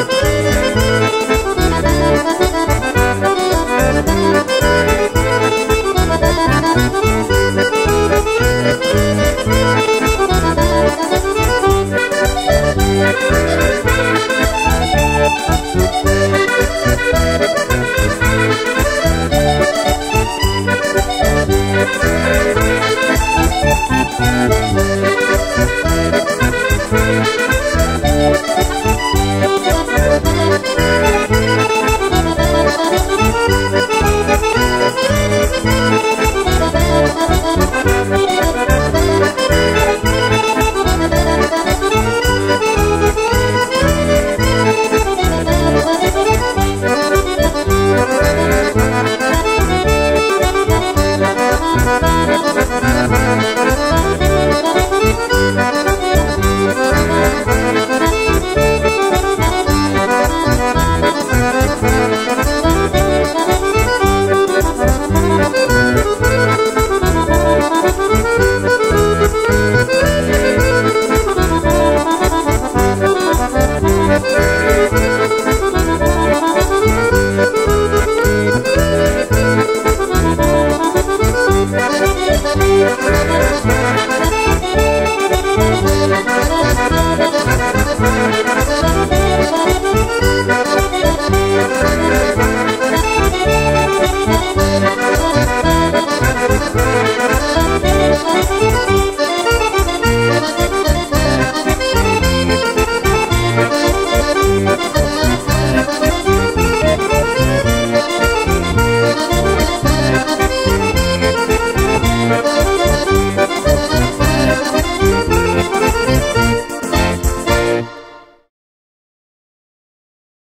Thank you. Thank